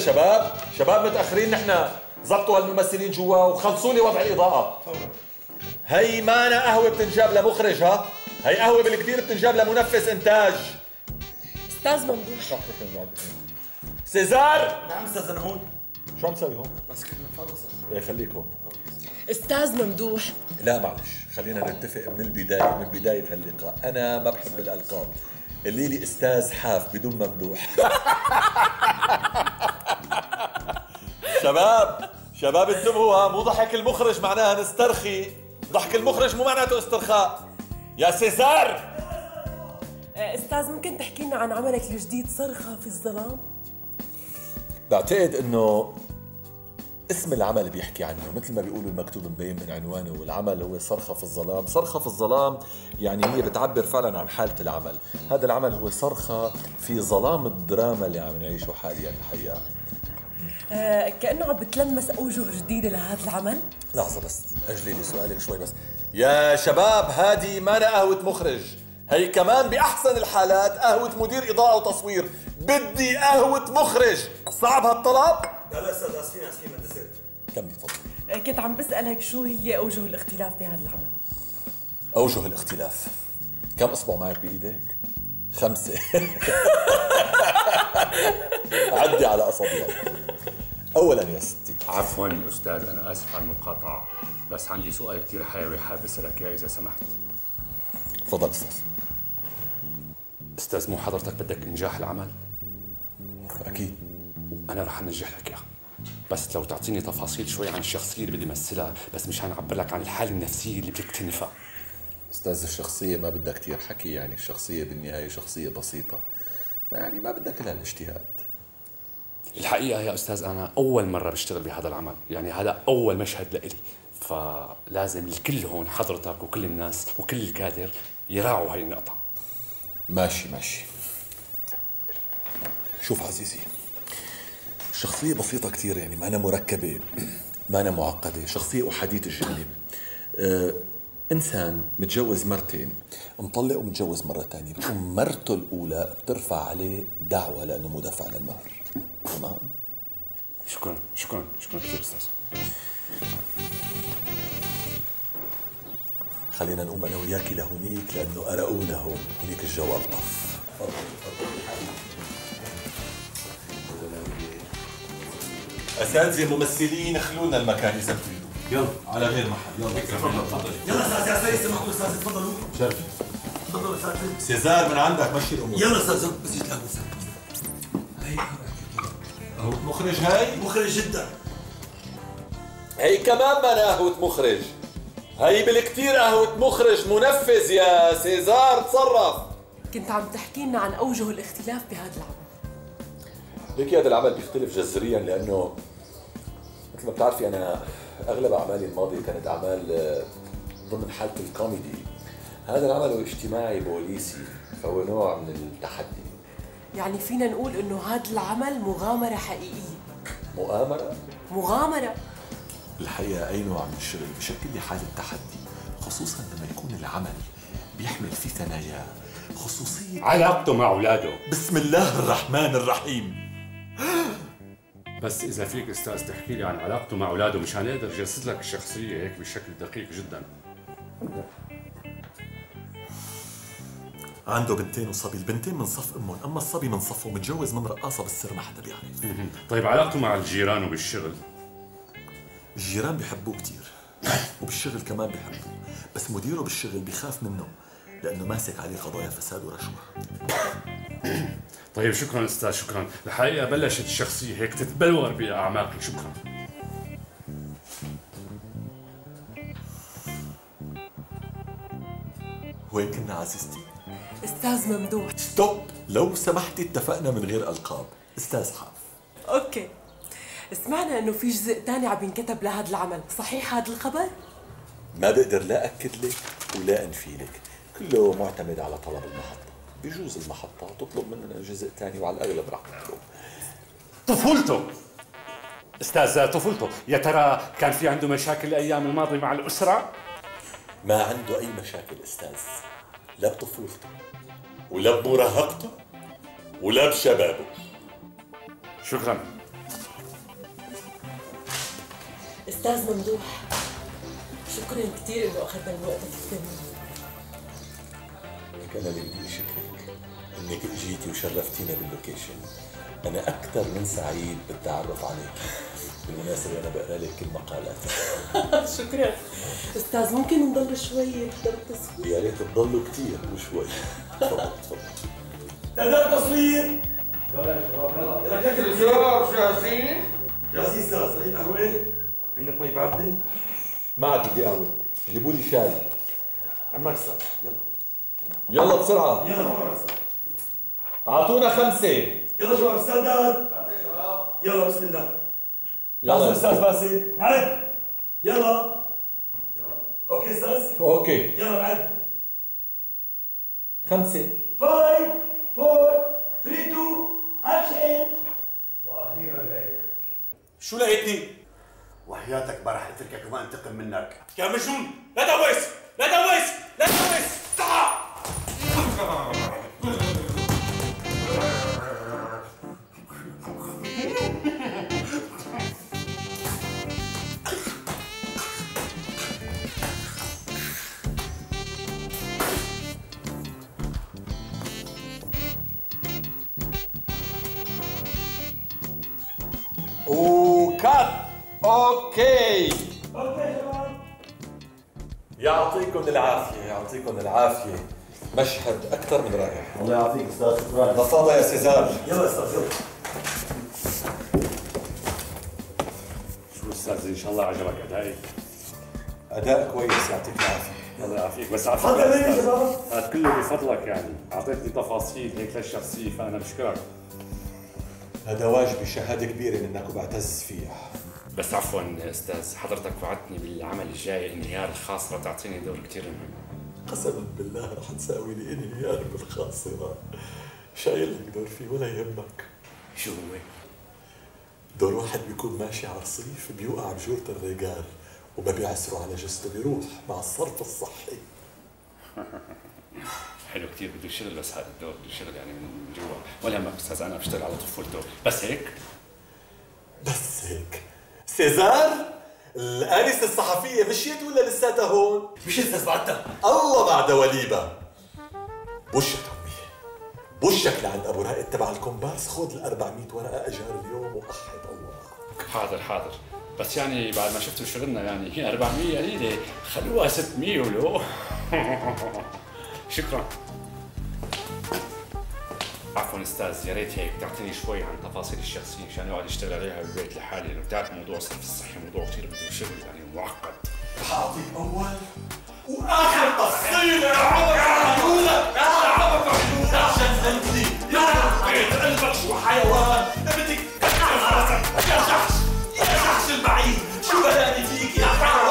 شباب. شباب متأخرين نحن زبطوا هالممثلين جوا وخلصوا لي وضع الإضاءة. هي مانا قهوة بتنجاب لمخرج ها؟ هي قهوة بالكثير بتنجاب لمنفذ إنتاج. أستاذ ممدوح سيزار! نعم أستاذ أنا هون شو عم تسوي هون؟ بس كنت من فضل أستاذ. إيه خليك هون. أستاذ ممدوح لا معلش خلينا نتفق من البداية من بداية هاللقاء. أنا ما بحب الألقاب. اللي لي أستاذ حاف بدون ممدوح شباب شباب انتبهوا ها، مو ضحك المخرج معناها نسترخي. ضحك المخرج مو معناته استرخاء. يا سيزار! آه، أستاذ ممكن تحكي لنا عن عملك الجديد صرخة في الظلام؟ بعتقد إنه اسم العمل بيحكي عنه. مثل ما بيقولوا المكتوب مبين من عنوانه والعمل هو صرخة في الظلام. صرخة في الظلام يعني هي بتعبر فعلا عن حالة العمل. هذا العمل هو صرخة في ظلام الدراما اللي عم نعيشه حاليا الحقيقة. آه كأنه عم بتلمس أوجه جديدة لهذا العمل؟ لحظة بس أجلي لي سؤالك شوي بس. يا شباب هذه ما أنا قهوة مخرج. هي كمان بأحسن الحالات قهوة مدير إضاءة وتصوير. بدي قهوة مخرج. صعب هالطلب؟ لا لا أستاذ اسفين اسفين ما كملي تفضل. آه كنت عم بسألك شو هي أوجه الاختلاف بهذا العمل؟ أوجه الاختلاف. كم إصبع معك بإيدك؟ خمسة. عدي على أصابعك. أولا يا ستي. عفوا أستاذ أنا آسف على المقاطعة بس عندي سؤال كثير حيوي حابب أسألك إياه إذا سمحت. تفضل أستاذ. أستاذ مو حضرتك بدك إنجاح العمل؟ أكيد. أنا رح أنجح لك اياه بس لو تعطيني تفاصيل شوي عن الشخصية اللي بدي أمثلها بس مشان اعبر لك عن الحالة النفسية اللي بدك تنفع. أستاذ الشخصية ما بدها كتير حكي يعني الشخصية بالنهاية شخصية بسيطة فيعني ما بدك لها الاجتهاد الحقيقة يا أستاذ أنا أول مرة بشتغل بهذا العمل. يعني هذا أول مشهد لإلي. فلازم الكل هون حضرتك وكل الناس وكل الكادر يراعوا هاي النقطة. ماشي ماشي. شوف عزيزي الشخصية بسيطة كتير يعني ما أنا مركبة ما أنا معقدة شخصية أحادية الجانب. أه إنسان متجوز مرتين مطلق ومتجوز مرة تانية. بتقوم مرته الأولى بترفع عليه دعوة لأنه مو دافع عن المهر. تمام شكرا شكرا شكرا كثير أستاذ خلينا نقوم أنا وياكي لهونيك لأنه أرقونا هون هونيك الجو ألطف أساتذة ممثلين خلونا المكان إذا بتريدوا يلا على غير محل يلا. تفضل. تفضل يلا أستاذ يا أستاذ سمحوا أستاذ تفضلوا. شرف. تفضلوا أستاذ سيزار من عندك مشي الأمور. يلا أستاذ بس يتلاقوا أستاذ أهو مخرج هاي؟ مخرج جدا. هي كمان ما قهوة مخرج. هي بالكتير قهوة مخرج منفذ يا سيزار تصرف. كنت عم تحكي لنا عن أوجه الاختلاف بهذا العمل. ليك هذا العمل بيختلف جذريا لأنه مثل ما بتعرفي أنا أغلب أعمالي الماضية كانت أعمال آه، ضمن حالة الكوميدي. هذا العمل هو اجتماعي بوليسي فهو نوع من التحدي. يعني فينا نقول إنه هذا العمل مغامرة حقيقية. مؤامره مغامرة. الحقيقة اي نوع من الشغل بشكل لي حاله تحدي خصوصا لما يكون العمل بيحمل في ثناياه خصوصية علاقته مع أولاده. بسم الله الرحمن الرحيم. بس إذا فيك أستاذ تحكي لي عن علاقته مع أولاده مشان أقدر أجسد لك الشخصية هيك بشكل دقيق جدا. عنده بنتين وصبي. البنتين من صف أمهم. أما الصبي من صفه متجوز من رقاصة بالسر ما حدا بيعرف. طيب علاقته مع الجيران وبالشغل؟ الجيران بيحبوه كتير. وبالشغل كمان بيحبوه. بس مديره بالشغل بيخاف منه لأنه ماسك عليه قضايا فساد ورشوة. طيب شكرا أستاذ شكرا. الحقيقة بلشت الشخصية هيك تتبلور بأعماقي. شكرا. وين كنا عزيزتي؟ أستاذ ممدوح. ستوب لو سمحتي اتفقنا من غير ألقاب. أستاذ حاف. أوكي. سمعنا إنه في جزء تاني عم ينكتب لهذا العمل. صحيح هذا الخبر؟ ما بقدر لا أكد لك ولا أنفي لك. كله معتمد على طلب المحطة. بجوز المحطة تطلب مننا جزء ثاني وعلى الأغلب رح نطلب. طفولته! أستاذ طفولته يا ترى كان في عنده مشاكل الأيام الماضية مع الأسرة؟ ما عنده أي مشاكل أستاذ. لا بطفولته. ولا بمراهقته ولا بشبابه شكرا. أستاذ ممدوح شكرا كثير إنه أخذنا من وقتك الثمين لك أنا اللي بدي أشكرك إنك إجيتي وشرفتينا باللوكيشن. أنا أكثر من سعيد بالتعرف عليك. بالمناسبة أنا بقرأ لك كل مقالاتك شكرا. أستاذ ممكن نضل شوي نحضر التصوير؟ يا ريت تضلوا كثير وشوي تفضل تفضل. تعداد تصوير. يلا كتر شباب جاهزين؟ جاهزين أستاذ هي قهوه عندك مي باردة؟ ما عاد بدي قهوة جيبوا لي شاي. عمك أستاذ يلا. يلا بسرعة. يلا فور أستاذ أعطونا خمسة. يلا شباب. استعداد يلا بسم الله. يلا أستاذ باسل عد يلا okay أستاذ okay يلا نعد خمسة 5 4 3 2 اكشن شو لقيتني؟ وحياتك ما راح اتركك وما انتقم منك. يا مجنون لا دويس لا دويس لا دويس OK. OK شباب يعطيكم العافية يعطيكم العافية. مشهد أكثر من رائع. الله يعطيك أستاذ. شكرا تفضل يا سيزار يلا أستاذ يلا. شو أستاذ إن شاء الله عجبك أدائي؟ أداء كويس يعطيك العافية. الله يعافيك بس على هذا كله بفضلك يعني. أعطيتني تفاصيل هيك للشخصية فأنا بشكرك. هذا واجبي شهادة كبيرة منك وبعتز فيها. بس عفوا أستاذ حضرتك وعدتني بالعمل الجاي انهيار الخاص رح تعطيني دور كثير مهم. قسما بالله رح تساوي لي انهيار بالخاصرة شايل لك دور فيه ولا يهمك. شو هو؟ دور واحد بيكون ماشي على الرصيف بيوقع بجورة الرجال وما بيعسروا على جسده بيروح مع الصرف الصحي. حلو كثير بده شغل بس هذا الدور بده شغل يعني من جوا. ولا يهمك أستاذ أنا بشتغل على طفولته. بس هيك؟ بس هيك. سيزار الآنسة الصحفية مشيت ولا لساتها هون؟ مش أستاذ بعدها الله بعد وليبة. بوشك عمي. بوشك لعند أبو رائد تبع الكومبارس. خذ ال 400 ورقة أجار اليوم وأحد الله. حاضر حاضر. بس يعني بعد ما شفتوا شغلنا يعني هي 400 قليلة. خلوها 600 ولو. شكرا. عفوا أستاذ يا ريت هيك تعطيني شوي عن تفاصيل الشخصية مشان أقعد أشتغل عليها بالبيت لحالي. لأنه بتعرف موضوع الصرف الصحي موضوع كثير بده شغل يعني معقد. حاعطيك أول وآخر تفصيل يا عمر يا عمر عشان قلبي يا قلبك شو حيوان. بدك يا جحش يا جحش البعيد. شو بلاني فيك؟ يا حيوان.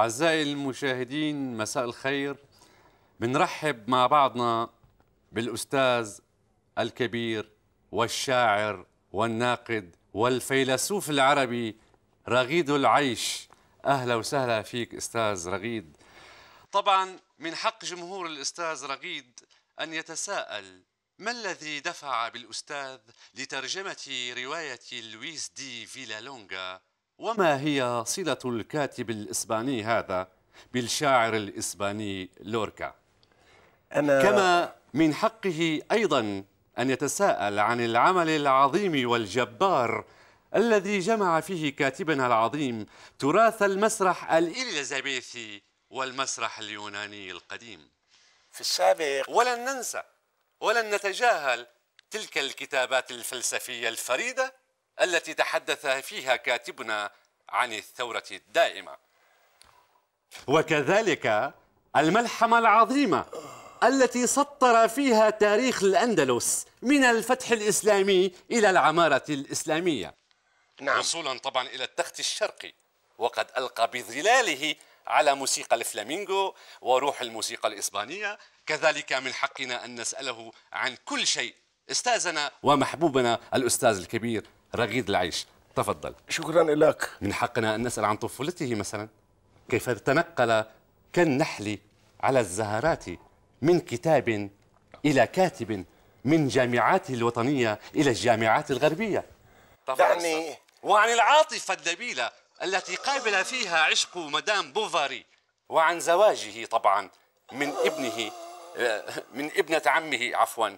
أعزائي المشاهدين مساء الخير. بنرحب مع بعضنا بالأستاذ الكبير والشاعر والناقد والفيلسوف العربي رغيد العيش. أهلا وسهلا فيك أستاذ رغيد. طبعا من حق جمهور الأستاذ رغيد أن يتساءل ما الذي دفع بالأستاذ لترجمة رواية لويس دي فيلالونغا؟ وما هي صلة الكاتب الإسباني هذا بالشاعر الإسباني لوركا؟ أنا كما من حقه أيضا أن يتساءل عن العمل العظيم والجبار الذي جمع فيه كاتبنا العظيم تراث المسرح الإليزابيثي والمسرح اليوناني القديم. في السابق ولن ننسى ولن نتجاهل تلك الكتابات الفلسفية الفريدة التي تحدث فيها كاتبنا عن الثورة الدائمة. وكذلك الملحمة العظيمة التي سطر فيها تاريخ الأندلس من الفتح الإسلامي إلى العمارة الإسلامية. نعم. وصولا طبعا إلى التخت الشرقي وقد ألقى بظلاله على موسيقى الفلامينغو وروح الموسيقى الإسبانية. كذلك من حقنا أن نسأله عن كل شيء. استاذنا ومحبوبنا الأستاذ الكبير رغيد العيش. تفضل. شكرا لك. من حقنا أن نسأل عن طفولته مثلا. كيف تنقل كالنحل على الزهرات من كتاب إلى كاتب من جامعاته الوطنية إلى الجامعات الغربية؟ يعني وعن العاطفة النبيلة التي قابل فيها عشق مدام بوفاري. وعن زواجه طبعا من ابنه آه، من ابنة عمه عفوا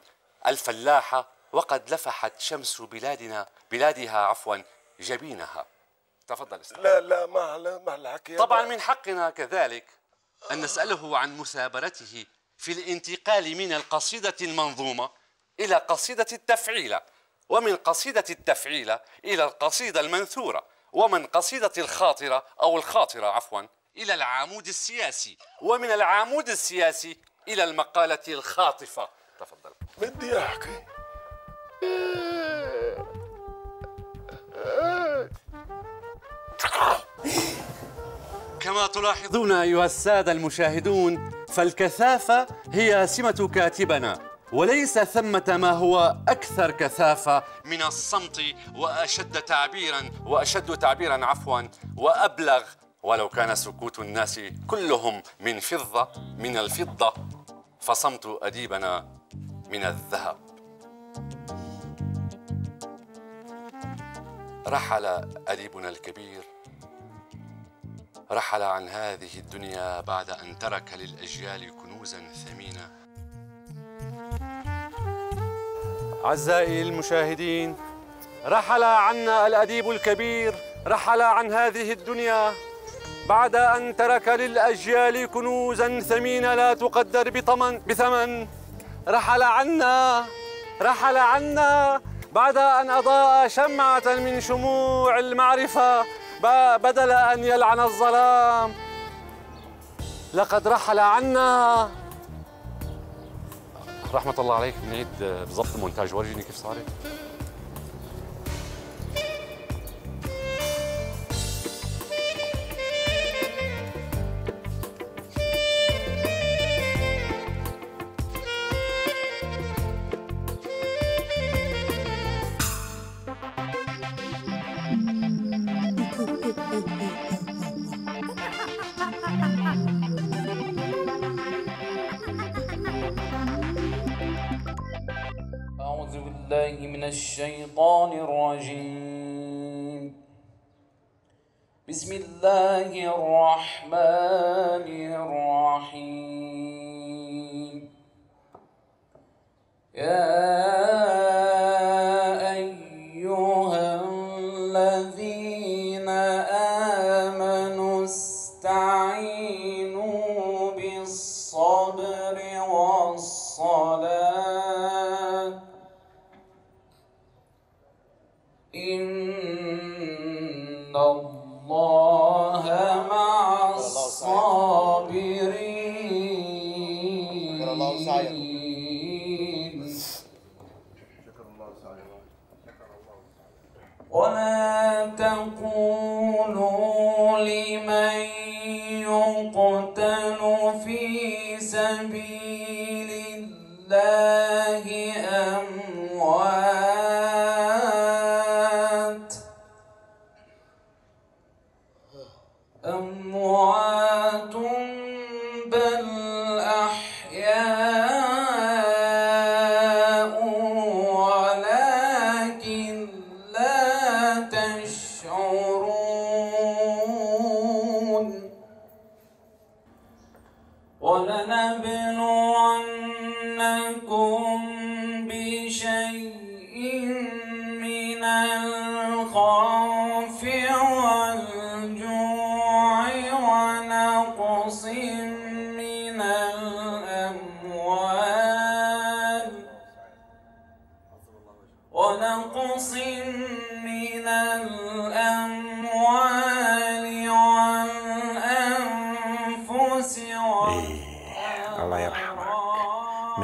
الفلاحة وقد لفحت شمس بلادنا بلادها عفوا جبينها. تفضل أستاذ. لا لا ما لا ما الحكي طبعا من حقنا كذلك. أن نسأله عن مثابرته في الانتقال من القصيدة المنظومة إلى قصيدة التفعيلة ومن قصيدة التفعيلة إلى القصيدة المنثورة ومن قصيدة الخاطرة أو الخاطرة عفوا إلى العمود السياسي ومن العمود السياسي إلى المقالة الخاطفة. تفضل. بدي أحكي. كما تلاحظون أيها السادة المشاهدون فالكثافة هي سمة كاتبنا وليس ثمة ما هو أكثر كثافة. من الصمت وأشد تعبيرا وأشد تعبيرا عفوا وأبلغ ولو كان سكوت الناس كلهم من فضة من الفضة فصمت أديبنا من الذهب. رحل أديبنا الكبير رحل عن هذه الدنيا بعد أن ترك للأجيال كنوزا ثمينة. أعزائي المشاهدين رحل عنا الأديب الكبير رحل عن هذه الدنيا بعد أن ترك للأجيال كنوزا ثمينة لا تقدر بثمن. رحل عنا رحل عنا بعد أن أضاء شمعة من شموع المعرفة بدل أن يلعن الظلام. لقد رحل عنا. رحمة الله عليك بنعيد بالضبط المونتاج ورجيني كيف صارت؟ من الشيطان الرجيم. بسم الله الرحمن الرحيم. يا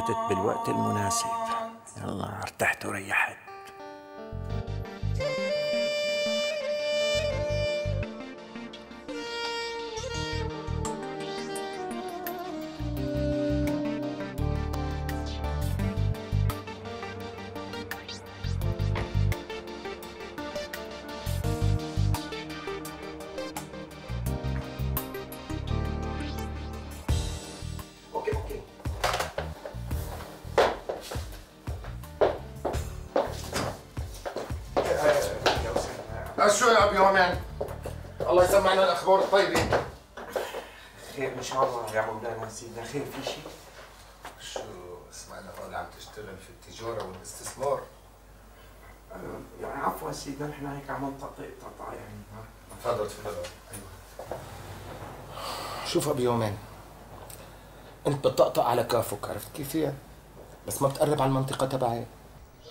متت بالوقت المناسب. يلا ارتحت وريحت. الاخبار الطيبه خير إن شاء الله يا مولانا سيدنا خير في شيء؟ شو سمعنا هون عم تشتغل في التجارة والاستثمار. يعني عفوا سيدنا نحن هيك عم نطقطق طقطقه يعني. تفضل تفضل. شوف ابي يومين أنت بتطقطق على كافك عرفت كيف هي؟ بس ما بتقرب على المنطقة تبعي.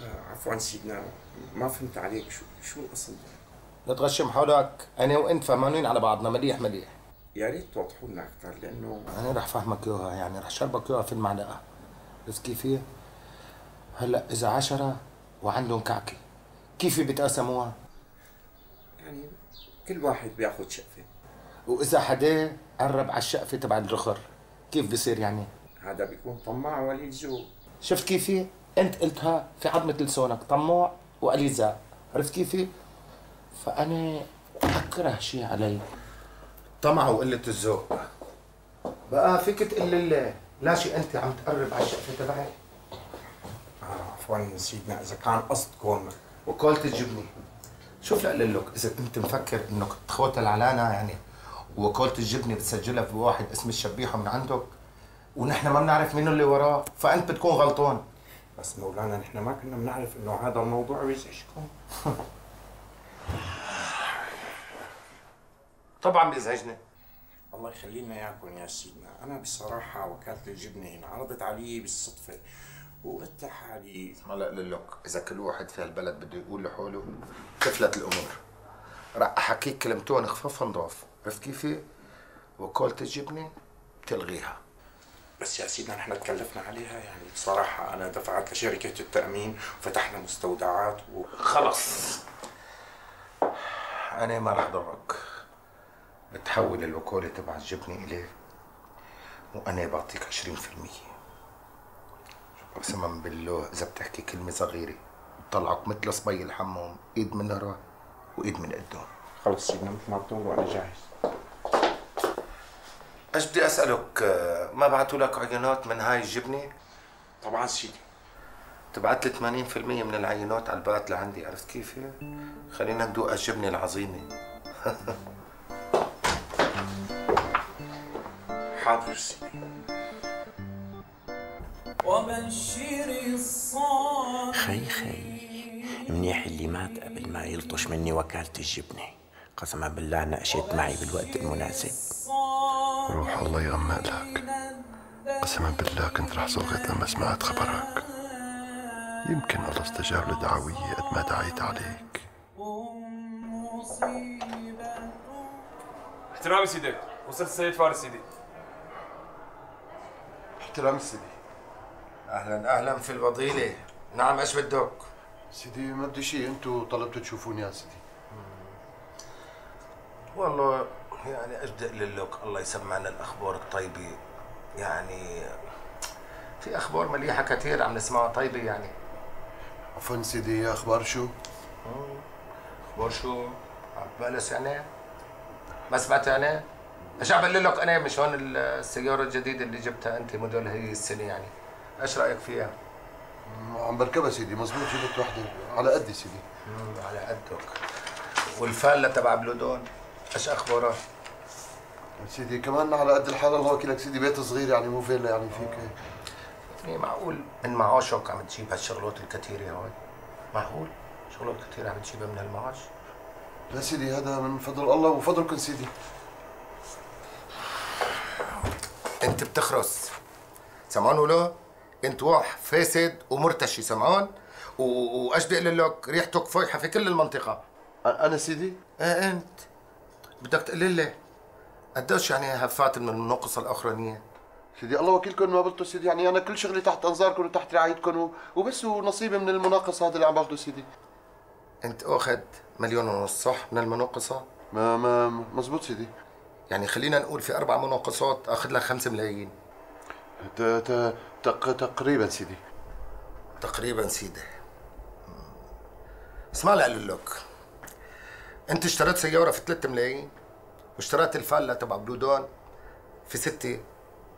آه، عفوا سيدنا ما فهمت عليك. شو شو القصد؟ لا تغشم حولك. أنا وأنت فهمانين على بعضنا. مليح مليح. يا ريت توضحوا لنا أكثر لأنه أنا رح فهمك اياها يعني رح شربك اياها في المعلقة. بس كيف هي هلأ إذا عشرة وعندهم كعكة كيف بيتقاسموها يعني كل واحد بياخذ شقفة. وإذا حدا قرب على الشقفة تبع الرخر كيف بصير يعني؟ هذا بيكون طماع وليد ذوق شفت كيف هي؟ أنت قلتها في عظمة لسانك طماع وقليل ذوق عرفت كيف هي؟ فأنا أكره شيء علي. طمع وقلة الذوق. بقى فيك تقول لي ليش أنت عم تقرب على الشقفة تبعي؟ آه عفوا سيدنا إذا كان قصدكم وكولت الجبنة شوف لأقول لك إذا أنت مفكر إنك تخوت العلانة يعني وكولة الجبنة بتسجلها في واحد اسم الشبيحة من عندك ونحن ما بنعرف مين اللي وراه فأنت بتكون غلطان. بس مولانا نحن ما كنا بنعرف إنه هذا الموضوع بيزعجكم طبعا بيزعجني. الله يخلينا إياكم يا سيدنا. أنا بصراحة وكالة الجبنة انعرضت علي بالصدفة. وقلت لحالي هلا أقول لك. إذا كل واحد في هالبلد بده يقول لحاله كفلت الأمور. رح أحكيك كلمتين خفاف نضاف عرفت كيف؟ وكولة الجبنة بتلغيها. بس يا سيدنا نحن تكلفنا عليها. يعني بصراحة أنا دفعت لشركة التأمين وفتحنا مستودعات و... خلص. أنا ما رح ضرك. بتحول الوكالة تبع الجبنة إليك وأنا بعطيك 20% قسما بالله إذا بتحكي كلمة صغيرة بطلعك مثل صبي الحمام إيد من ورا وإيد من قدام. خلص سيدنا مثل ما بتقولوا أنا جاهز. إيش بدي أسألك؟ آه، ما بعثوا لك عينات من هاي الجبنة؟ طبعا سيدي. تبعت لي 80% من العينات على البيت لعندي عرفت كيف؟ خلينا ندوق الجبنة العظيمة. حاضر سيدي. وبشر خي خي منيح اللي مات قبل ما يلطش مني وكالة الجبنة. قسما بالله نقشت معي بالوقت المناسب. روح الله يغمق لك. قسما بالله كنت رح صرخت لما سمعت خبرك. يمكن الله استجاب لدعوية قد ما دعيت عليك. احترامي سيدي. وصلت السيد فارس سيدي. احترام سيدي. أهلا أهلا في الفضيله نعم إيش بدك؟ سيدي ما بدي شيء. أنتوا طلبتوا تشوفوني يا سيدي. والله يعني أقول لك الله يسمعنا الأخبار الطيبة. يعني في أخبار مليحة كثير عم نسمعها طيبة يعني. عفوا سيدي أخبار شو؟ أخبار شو؟ تبلش يعني؟ ما سمعت يعني؟ إيش عم بقول لك أنا مش هون السيارة الجديدة اللي جبتها أنت موديل هي السنة يعني إيش رأيك فيها؟ عم بركبها سيدي مزبوط جبت وحدة على قدي سيدي على قدك والفالة تبع بلودون إيش اخبارها؟ سيدي كمان على قد الحال الله وكيلك سيدي بيت صغير يعني مو فيلا يعني فيك هيك يعني معقول من معاشك عم تجيب هالشغلات الكثيرة هاي؟ معقول؟ شغلات كثيرة عم تجيبها من المعاش؟ لا سيدي هذا من فضل الله وفضلكم سيدي انت بتخرس سمعان ولا؟ انت واح فاسد ومرتشي سمعان؟ و- وايش بدي أقول لك ريحتك فايحة في كل المنطقة أنا سيدي؟ إيه أنت بدك تقول لي قديش يعني هفات من النقص الأخرانية؟ سيدي الله وكيلكم ما بلطوا سيدي يعني أنا كل شغلي تحت انظاركم وتحت رعايتكم وبس ونصيبي من المناقصة هذا اللي عم باخده سيدي. أنت اخذ مليون ونص صح؟ من المناقصة؟ ما ما مزبوط سيدي. يعني خلينا نقول في أربع مناقصات أخذ لك خمسة ملايين. ت- ت- تق- تقريبا سيدي. تقريبا سيدي. اسمع لي قال لك أنت اشتريت سيارة في 3 ملايين واشتريت الفله تبع بلودون في ستة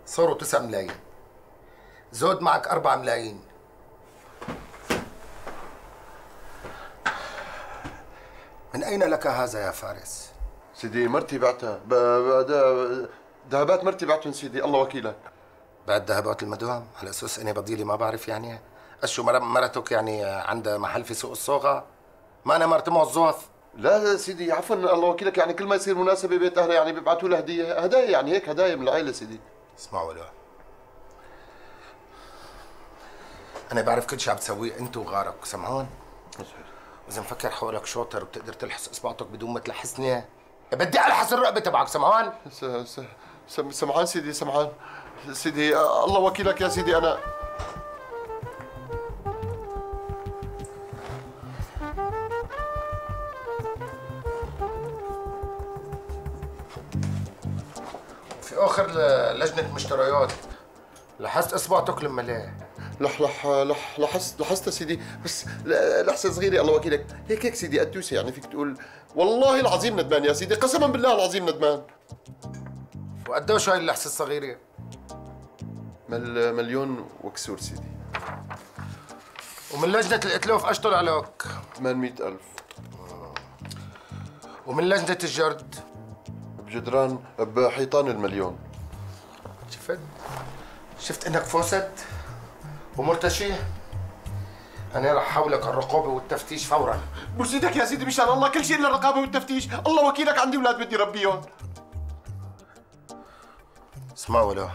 صاروا 9 ملايين. زود معك 4 ملايين. من أين لك هذا يا فارس؟ سيدي مرتي بعتها ذهبات مرتي بعتهم سيدي الله وكيلك بعد ذهبات المدام على أساس أني بضيلي ما بعرف يعني. أشو مر- مرتك يعني عندها محل في سوق الصوغة؟ ما أنا مرت موظف لا سيدي عفوا الله وكيلك يعني كل ما يصير مناسبة بيت اهلها يعني بيبعتوا لها هديه هدايا يعني هيك هدايا من العائله سيدي. اسمعوا له أنا بعرف كل شيء عم تسويه أنت وغارك سمعان وإذا مفكر حولك شاطر وبتقدر تلحس اصبعتك بدون ما تلحسني بدي ألحس الرقبة تبعك سمعان س- س- سم- سمعان سيدي سمعان. سيدي آه، الله وكيلك يا سيدي أنا آخر ل- لجنة مشتريات. لاحظت اصبعتك لما ليه لح لح لح لحست لحست سيدي. بس لحظة صغيرة الله وكيلك هيك هيك سيدي قدوسه يعني فيك تقول والله العظيم ندمان يا سيدي. قسما بالله العظيم ندمان. وقديش هاي اللحسه الصغيرة؟ مل مليون وكسور سيدي. ومن لجنة الإتلاف اشطر عليك. 800 ألف. ومن لجنة الجرد. بجدران بحيطان المليون. شفت؟ شفت إنك فاسد ومرتشي؟ أنا رح حولك الرقابة والتفتيش فورا. برسيدك يا سيدي مشان الله كل شيء إلا الرقابة والتفتيش. الله وكيلك عندي أولاد بدي ربيهم. اسمعوا له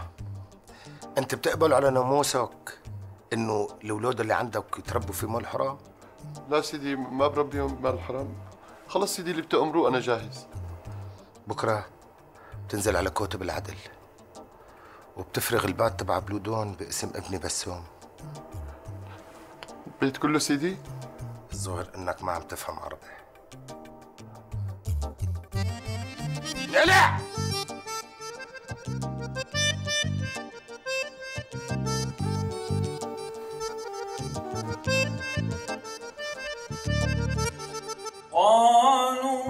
أنت بتقبل على ناموسك إنه الأولاد اللي عندك يتربوا في مال حرام؟ لا سيدي ما بربيهم بمال الحرام خلص سيدي اللي بتأمروه أنا جاهز. بكرة بتنزل على كوتب العدل وبتفرغ البات تبع بلودون باسم ابني بسوم. البيت كله سيدي؟ الظاهر إنك ما عم تفهم عربي. لا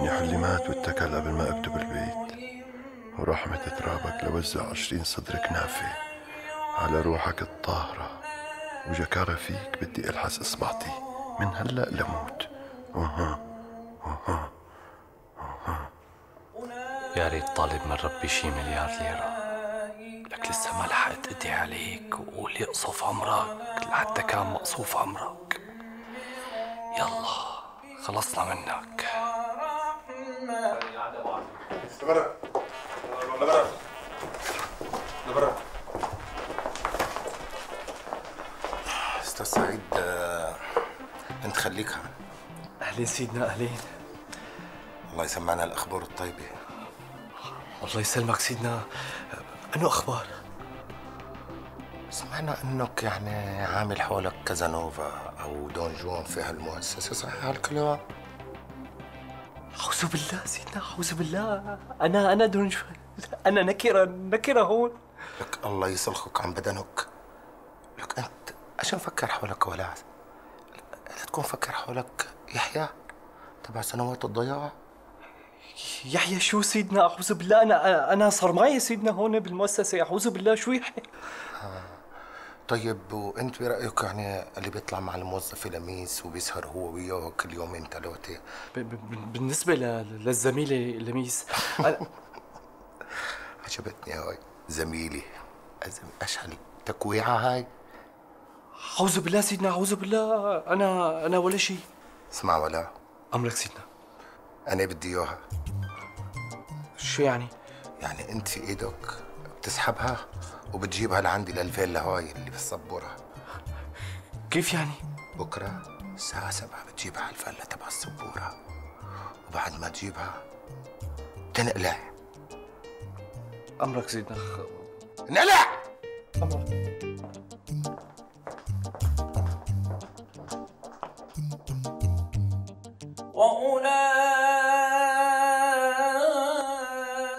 يا اللي مات واتكل قبل ما أكتب. ورحمة ترابك لوزع عشرين صدر كنافة على روحك الطاهرة. وجكارة فيك بدي ألحس إصبعتي. من هلأ لموت. أها أها يا ريت طالب من ربي شي مليار ليرة. لك لسه ما لحقت ادعي عليك وقول يقصف عمرك لحتى كان مقصوف عمرك. يلا خلصنا منك. أستاذ سعيد آه، أنت خليك أهلين سيدنا أهلين. الله يسمعنا الأخبار الطيبة. الله يسلمك سيدنا. أنو أخبار؟ سمعنا أنك يعني عامل حولك كازانوفا أو دون جون في هالمؤسسة صحيح هالكلام؟ أعوذ بالله سيدنا أعوذ بالله. أنا أنا دون شوي أنا نكرة نكرة هون. لك الله يسلخك عن بدنك. لك أنت عشان فكر حولك ولا لا تكون فكر حولك. يحيى تبع سنوات الضياع. يحيى شو سيدنا؟ أعوذ بالله. أنا أنا صار معي سيدنا هون بالمؤسسة. أعوذ بالله. شو يحيى؟ طيب وأنت برأيك يعني اللي بيطلع مع الموظفه لميس وبيسهر هو وياه كل يومين ثلاثة ب- ب- بالنسبة ل- للزميلة لميس عجبتني هاي زميلي. أزم- إيش هالتكويعه هاي. أعوذ بالله سيدنا أعوذ بالله. أنا أنا ولا شيء. اسمع ولا. أمرك سيدنا. أنا بدي إياها. شو يعني؟ يعني أنت في إيدك بتسحبها وبتجيبها لعندي للفيلا هاي اللي بالسبوره كيف يعني؟ بكرة الساعة سبعة بتجيبها على الفلة تبع السبورة وبعد ما تجيبها تنقلع أمرك سيدنا. نقلع أمرك وأولئك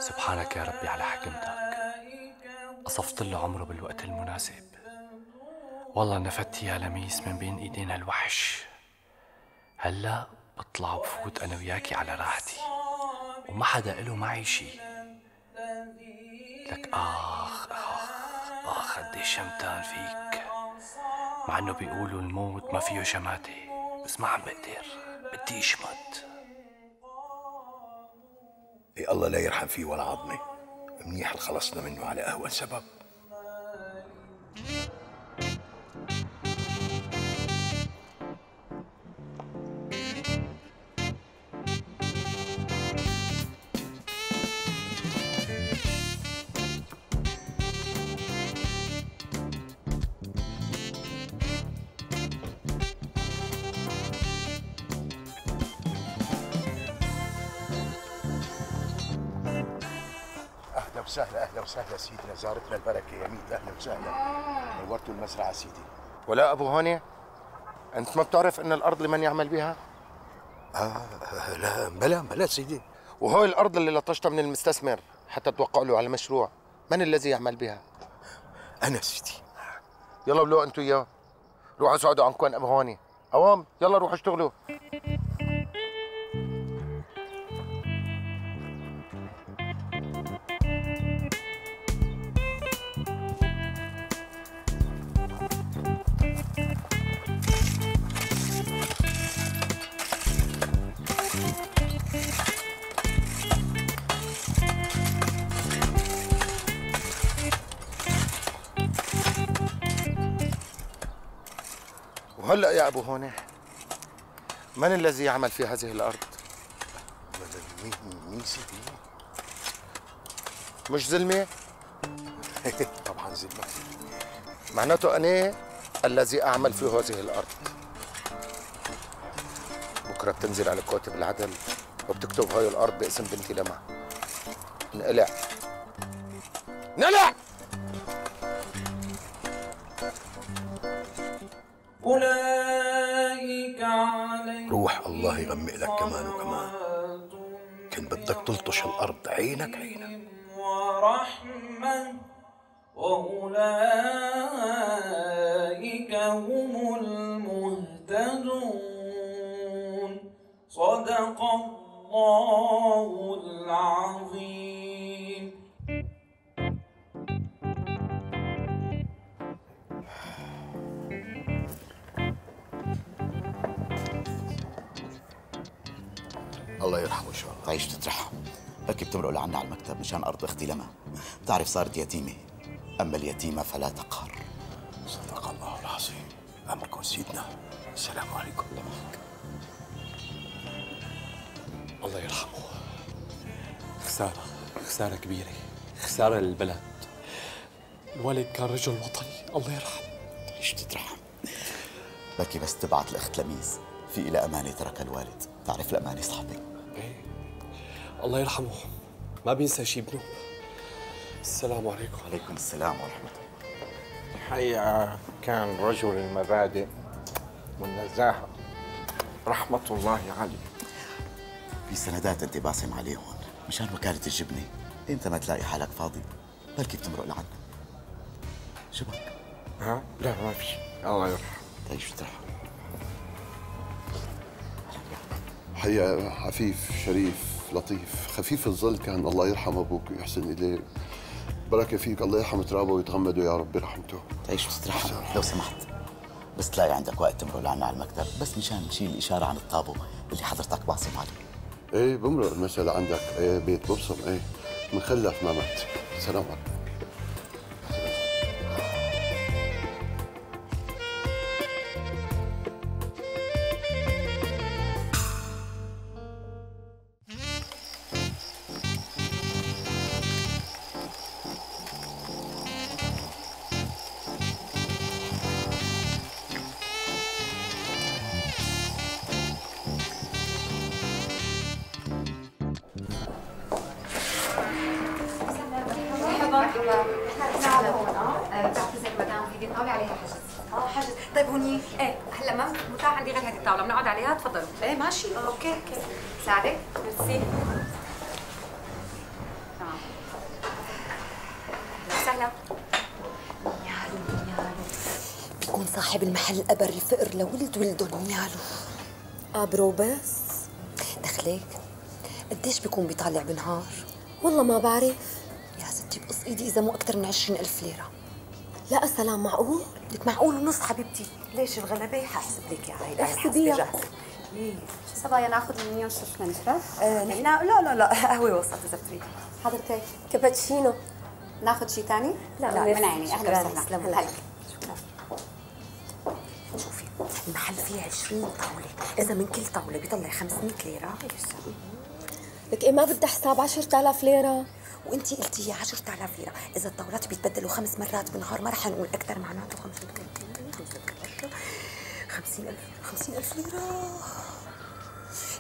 سبحانك يا ربي على حكمتك. قصفت له عمره بالوقت المناسب. والله نفدت يا لميس من بين إيدينا الوحش. هلا بطلع وبفوت أنا وياكي على راحتي. وما حدا إله معي شي. لك آخ آخ آخ قديش شمتان فيك. مع إنه بيقولوا الموت ما فيه شماتة. بس ما عم بقدر بدي اشمت إيه الله لا يرحم فيه ولا عظمه. منيح خلصنا منه على أهون سبب. زارتنا البركه يا ميت. أهلا وسهلا. نورتوا المزرعة سيدي. ولا أبو هوني أنت ما بتعرف أن الأرض لمن يعمل بها؟ آه لا بلا بلا سيدي. وهوي الأرض اللي لطشتها من المستثمر حتى توقع له على المشروع من الذي يعمل بها؟ أنا سيدي. يلا بلو أنتوا إياه. روحوا اسعدوا عنكم أبو هوني. أوام يلا روحوا اشتغلوا. أبو هوني من الذي يعمل في هذه الأرض؟ مين مين سيدي؟ مش زلمة؟ طبعا زلمه معناته أنا الذي أعمل في هذه الأرض. بكرة بتنزل على كوتب العدل وبتكتب هاي الأرض باسم بنتي لمع. انقلع نقلع! الله يغمق لك كمان وكمان. كان بدك تلطش الأرض عينك. عينك أختي لما بتعرف صارت يتيمة. أما اليتيمة فلا تقهر. صدق الله العظيم. أمركم سيدنا. السلام عليكم. الله يرحمه. خسارة. خسارة كبيرة. خسارة للبلد. الوالد كان رجل وطني. الله يرحمه. تعيش تترحم بركي بس تبعت الأخت لميس. في إلى أمانة ترك الوالد. تعرف الأمانة صاحبي؟ الله يرحمه. ما بينسى شي ابنه. السلام عليكم. عليكم السلام ورحمة الله. الحقيقة كان رجل المبادئ والنزاهة. رحمة الله عليه. في سندات أنت باسم عليهم مشان وكالة الجبنة. أنت ما تلاقي حالك فاضي. بركي بتمرق لعنا شو بك؟ ها؟ لا ما في. الله يرحمه. تعيش وترحم حقيقة عفيف شريف. لطيف. خفيف الظل كان. الله يرحم أبوك ويحسن إليه بركة فيك. الله يرحم ترابه ويتغمده يا رب. برحمته تعيش وتترحم لو سمحت. بس تلاقي عندك وقت تمرق لعنا على المكتب. بس مشان نشيل إشارة عن الطابو اللي حضرتك باصم عليه إيه بمرق المسألة عندك. إيه بيت ببصم إيه مخلف ما مات. سلام عليكم. طيب هوني. إيه هلا ما متاح عندي غير هذه الطاولة. بنقعد عليها؟ تفضلوا إيه ماشي. OK OK. ساعدك ميرسي. تمام. وسهلا. بيكون صاحب المحل قبر الفقر لولد ولدو نيالو. قبرو بس. دخلك؟ قديش بيكون بيطلع بالنهار؟ والله ما بعرف. يا ستي بقص إيدي إذا مو أكثر من عشرين ألف ليرة. لا سلام معقول؟ لك معقول ونص حبيبتي ليش الغلبة حاسب لك يا عايدة احسبيها. ليه؟ صبايا ناخذ المليون شو بدنا نشرب؟ آه نحن لا لا لا قهوة وسط إذا بتريد حضرتك كابتشينو ناخذ شيء ثاني؟ لا، لا. من عيني شكراً، وسهلا. هلا شوفي المحل فيه 20 طاولة إذا من كل طاولة بيطلع 500 ليرة لك إيه ما بدها حساب 10000 ليرة وانت قلتي 10000 ليرة. إذا الطاولات بيتبدلوا خمس مرات بالنهار ما رح نقول أكثر معناته 50000 50000 ليرة.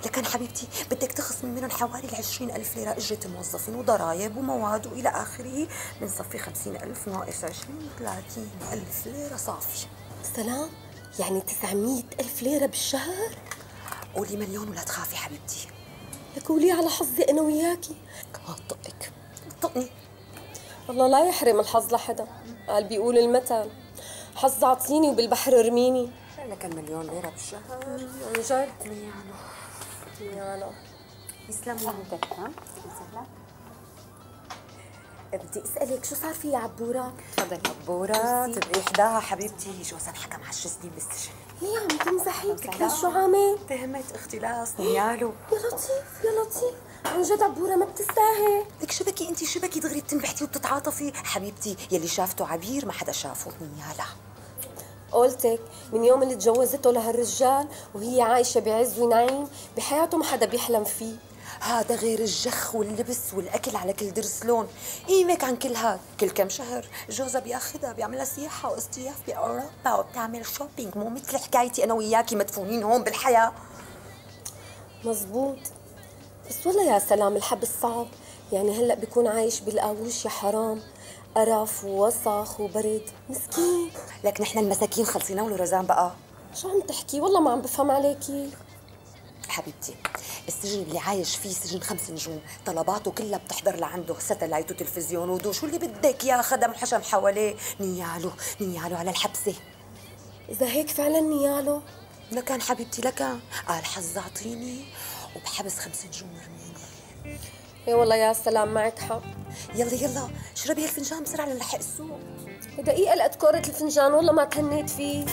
لكن حبيبتي بدك تخصمي منهم حوالي ال 20000 ليرة أجرة الموظفين وضرائب ومواد وإلى آخره. بنصفي 50000 ناقص 20 30000 ليرة صافي. سلام؟ يعني 900 ألف ليرة بالشهر؟ قولي مليون ولا تخافي حبيبتي. لك قولي على حظي أنا وياكي. طقك طقني والله لا يحرم الحظ لحدا. قال بيقول المثل حظ عطيني وبالبحر ارميني. لك مليون ليرة بالشهر. عن جد يانا يسلموا عندك ها؟ بدي أسألك شو صار في يا عبوره؟ تفضلي عبوره تبقي حداها حبيبتي جوزها انحكم 10 سنين بالسجن. ليه عم تمزحي لك شو عامل؟ تهمت اختلاس نيالو. يا لطيف يا لطيف. عن جد عبورة ما بتستاهل. لك شبكي انت شبكي دغري بتنبحتي وبتتعاطفي. حبيبتي يلي شافته عبير ما حدا شافه نيالا قلتك من يوم اللي تجوزته لهالرجال وهي عايشة بعز ونعيم بحياته ما حدا بيحلم فيه. هذا غير الجخ واللبس والأكل على كل درسلون قيمك عن كل هاد. كل كم شهر جوزها بياخذها بيعملها سياحة واصطياف بأوروبا وبتعمل shopping مو مثل حكايتي أنا وياكي مدفونين هون بالحياة. مزبوط. بس والله يا سلام الحبس صعب يعني هلأ بيكون عايش بالقاووش يا حرام. قرف ووسخ وبرد. مسكين. لك نحن المساكين خلصينا له رزان بقى. شو عم تحكي؟ والله ما عم بفهم عليكي. حبيبتي السجن اللي عايش فيه سجن خمس نجوم طلباته كلها بتحضر لعنده. ساتلايت وتلفزيون ودوش. واللي بدك يا خدم وحشم حواليه. نيالو نيالو على الحبسة. إذا هيك فعلا نيالو؟ لكان حبيبتي لكان. قال حظ اعطيني وبحبس خمس نجوم ورميني اي والله يا سلام معك حق. يلا يلا. اشربي هالفنجان بسرعة لنلحق السوق. دقيقة لقيت كورة الفنجان والله ما تهنيت فيه.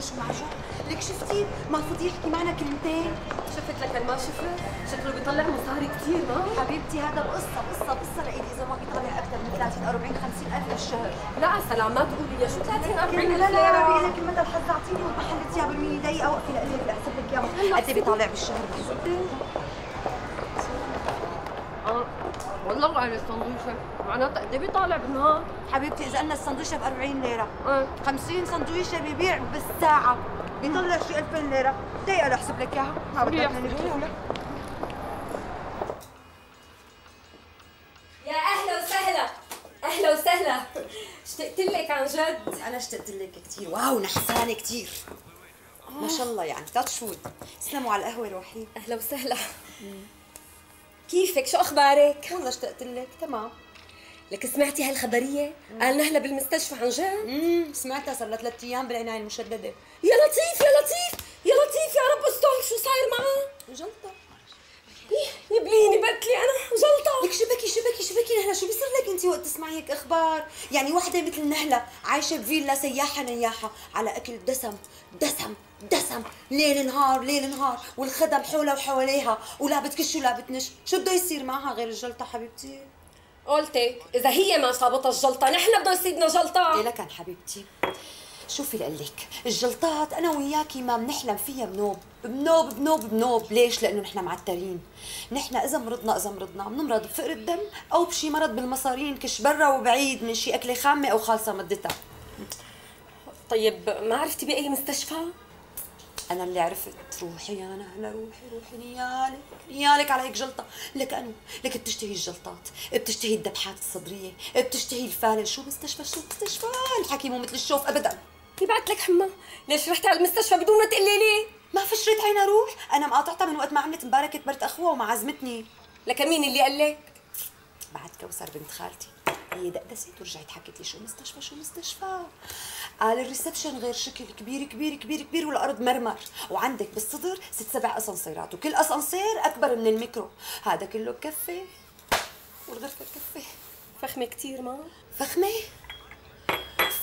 شو معجون؟ لك شفتي ما فضي يحكي معنا كلمتين. شفت لك ما شفت؟ شكله بيطلع مصاري كثير ما؟ حبيبتي هذا قصة قصة قصة. لإلي إذا ما بيطلع أكثر من 30 40 50 ألف بالشهر لا سلام ما تقولي لي شو 30 40 لا لا بقول ليرة لك المدى الحظ اعطيني والمحل ثياب الميني دقيقة وقفي لقلك بحسب لك اياها قد بيطلع بالشهر. آه والله غالي السندويشة. معناتها قد إيه بيطالع بالنهار؟ حبيبتي إذا قلنا السندويشة ب 40 ليرة. آه. 50 سندويشة ببيع بالساعة. بيطلع شي 2000 ليرة. دقيقة لأحسب لك إياها. ما بدك يا أهلا وسهلا. أهلا وسهلا. اشتقت لك عن جد. أنا اشتقت لك كثير wow نحفانة كثير ما شاء الله يعني. touch wood تسلموا على القهوة روحي أهلا وسهلا. كيفك؟ شو أخبارك؟ والله اشتقت لك. تمام. لك سمعتي هالخبريه؟ قال نهله بالمستشفى عن جد؟ امم سمعتها صار لها ثلاث أيام بالعناية المشددة. يا لطيف يا لطيف يا لطيف يا رب استر شو صاير معاه؟ جلطه إيه، يبليني بتلي أنا جلطه لك شبكي شبكي شبكي نهله شو بيصير لك انت وقت تسمعي هيك أخبار؟ يعني وحدة مثل نهله عايشة بفيلا سياحة نياحة على أكل دسم دسم دسم ليل نهار ليل نهار والخدم حولها وحواليها ولا بتكش ولا بتنش. شو بده يصير معها غير الجلطة حبيبتي؟ قلتك إذا هي ما صابتها الجلطة نحن بدنا يصيبنا جلطة. إيه لكن حبيبتي. شوفي لقلك الجلطات أنا وياكي ما بنحلم فيها بنوب. بنوب بنوب بنوب. ليش؟ لأنه نحن معترين. نحن إذا مرضنا إذا مرضنا بنمرض بفقر الدم أو بشي مرض بالمصارين كش برا وبعيد من شي أكلة خامة أو خالصة مدتها. طيب ما عرفتي بأي مستشفى؟ أنا اللي عرفت روحي أنا هلا روحي روحي نيالك نيالك على هيك جلطة. لك أنا لك بتشتهي الجلطات بتشتهي الذبحات الصدرية بتشتهي الفالج شو مستشفى؟ شو مستشفى؟ الحكي مو مثل الشوف ابدا. يبعت لك حما ليش رحت على المستشفى بدون ما تقلي لي؟ ما فشرت عينها روح أنا مقاطعتها من وقت ما عملت مباركة مرت أخوها وما عزمتني. لك مين اللي قال لك؟ بعد كوثر بنت خالتي. هي دقدست ورجعت حكت لي شو مستشفى شو مستشفى. قال ال reception غير شكل كبير كبير كبير كبير والأرض مرمر. وعندك بالصدر ست سبع أسانسيرات وكل أسانسير أكبر من الميكرو. هذا كله بكفي والغرفة بكفي فخمة كثير ما؟ فخمة؟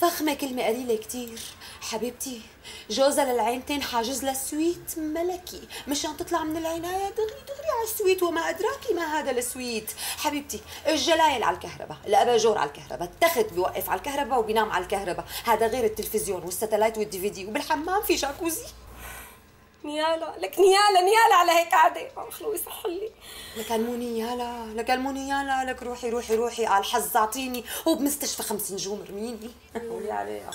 فخمة كلمة قليلة كتير. حبيبتي جوزها للعينتين حاجز لها suite ملكي. مشان تطلع من العناية دغري دغري على ال suite وما أدراكي ما هذا ال suite. حبيبتي الجلايل على الكهرباء الأباجور على الكهرباء التخت بيوقف على الكهرباء وبينام على الكهرباء. هذا غير التلفزيون وال satellite وال DVD وبالحمام في جاكوزي. نيالا. لك نيالا نيالا على هيك قعدة خلو يصح لي. لكن مو نيالا لكن مو نيالا لك روحي روحي روحي على الحظ. أعطيني. وبمستشفى خمس نجوم ارميني قولي عليها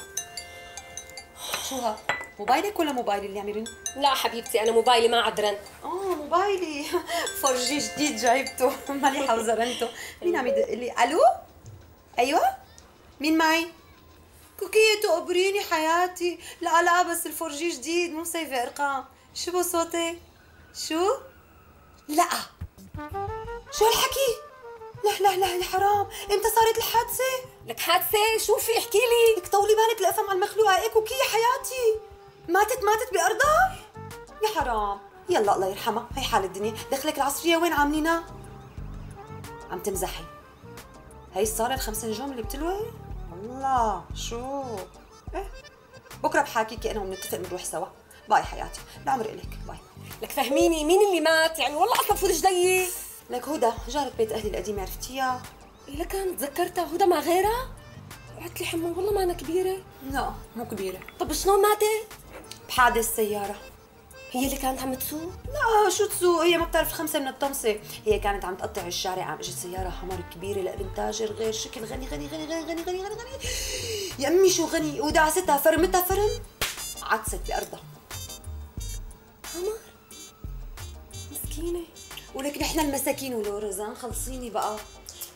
شو ها؟ موبايلك ولا موبايلي اللي عم يرن؟ لا حبيبتي أنا موبايلي ما عد رن. آه موبايلي. فرجي جديد جايبته. مليحه وزرنته مين عم يدق لي ألو؟ أيوه؟ مين معي؟ كوكية تقبريني حياتي. لا لا بس الفرجي جديد مو سايفه إرقام. شو بصوتي شو؟ لا. شو هالحكي؟ لا لا لا يا حرام. إمتى صارت الحادثة؟ لك حادثة؟ شو في؟ احكي لي. لك طولي بالك لأفهم على المخلوقة. هيك كوكية حياتي. ماتت ماتت بأرضها؟ يا حرام. يلا الله يرحمها. هي حال الدنيا. دخلك العصرية وين عاملينها؟ عم تمزحي. هي الصاله الخمس نجوم اللي بتلوي؟ الله شو؟ إيه. بكرة بحاكيكي أنا وبنتفق بنروح سوا. bye حياتي. العمر الك باي. لك فهميني مين اللي مات؟ يعني والله أصلا فوت رجلي لك هدى جارة بيت أهلي القديمة عرفتيها؟ لكن تذكرتها هدى ما غيرها؟ قلت لي حمو والله ما أنا كبيرة. لا مو كبيرة. طب شلون ماتت؟ بحادث سيارة. هي اللي كانت عم تسوق؟ لا شو تسوق؟ هي ما بتعرف الخمسة من الطمسة. هي كانت عم تقطع الشارع عم إجت سيارة حمر كبيرة لابن تاجر غير شكل. غني غني غني غني غني غني غني, غني. يا أمي شو غني؟ ودعستها فرمتها فرم؟ عطست بأرضها. حمر مسكينة. ولك نحن المساكين ولو رزان خلصيني بقى.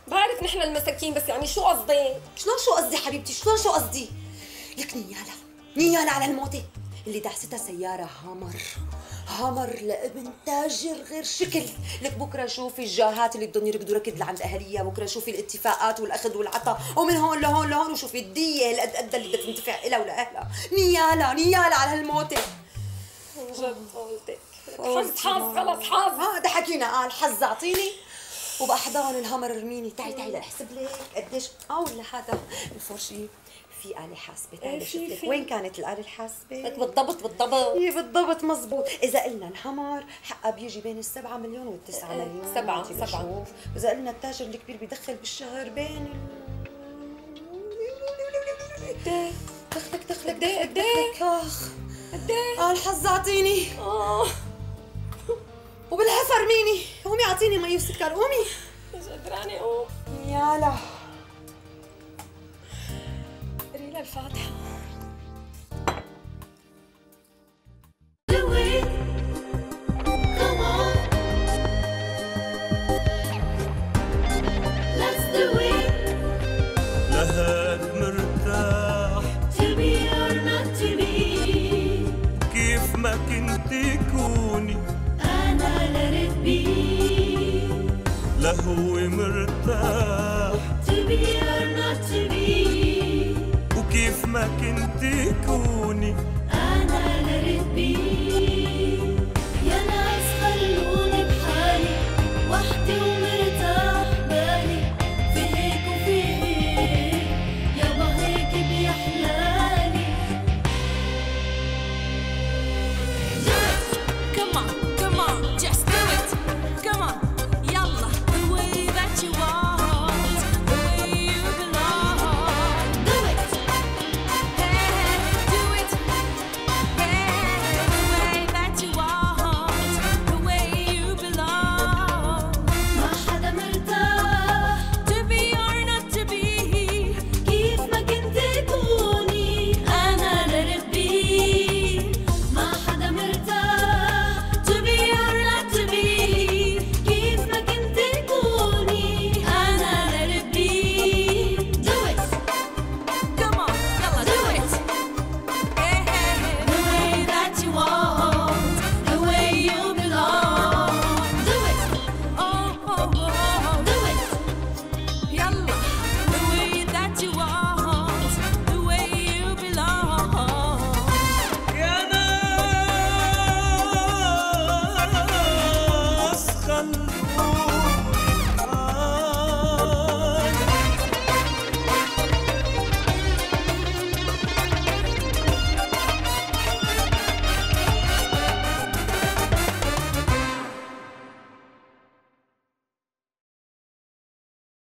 بعرف نحن المساكين بس يعني شو قصدي؟ شلون شو قصدي حبيبتي؟ شلون شو قصدي؟ لك نيالا نيالا على الموتة. اللي دعستها سيارة هامر. هامر لابن تاجر غير شكل. لك بكرة شوفي الجاهات اللي بدهم يركضوا ركض لعند أهلية. بكرة شوفي الاتفاقات والأخذ والعطاء. ومن هون لهون لهون وشوفي الدية القد قد اللي بدها تنتفع إلها ولأهلها نيالا نيالا على هالموتة. جد. قولتك حظ حظ خلص حظ هذا حكينا قال حظ أعطيني. وبأحضان الهمر ارميني تعي تعي لاحسب لك قديش. آه ولا هذا. الفرشي في آلة حاسبة. تعي إيه، شوف لك. وين كانت الآلة الحاسبة؟ بالضبط بالضبط. هي بالضبط مزبوط. إذا قلنا الهمر حقها بيجي بين السبعة مليون والتسعة إيه، مليون. سبعة، سبعة. وإذا قلنا التاجر الكبير بيدخل بالشهر بين ال دخلك دخلك إيه، دخلك إيه؟ دخلك. آخ. قد إيه؟ آه الحظ أعطيني. آه. وبالهفر ميني قومي أعطيني مي وسكر. قومي. مش قدرانة أقوم. يالا. قري لها لهو مرتاح. وكيف ما كنت كوني